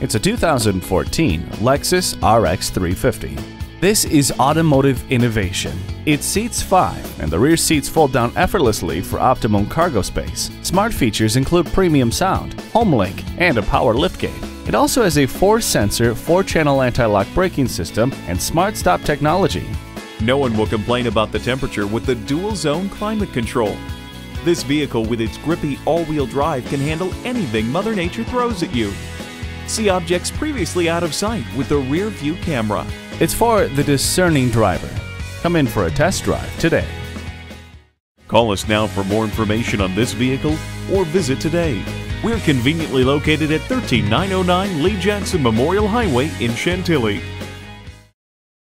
It's a 2014 Lexus RX 350. This is automotive innovation. It seats five, and the rear seats fold down effortlessly for optimum cargo space. Smart features include premium sound, HomeLink, and a power liftgate. It also has a four-sensor, four-channel anti-lock braking system and smart stop technology. No one will complain about the temperature with the dual zone climate control. This vehicle with its grippy all-wheel drive can handle anything Mother Nature throws at you. See objects previously out of sight with the rear view camera. It's for the discerning driver. Come in for a test drive today. Call us now for more information on this vehicle or visit today. We're conveniently located at 13909 Lee Jackson Memorial Highway in Chantilly.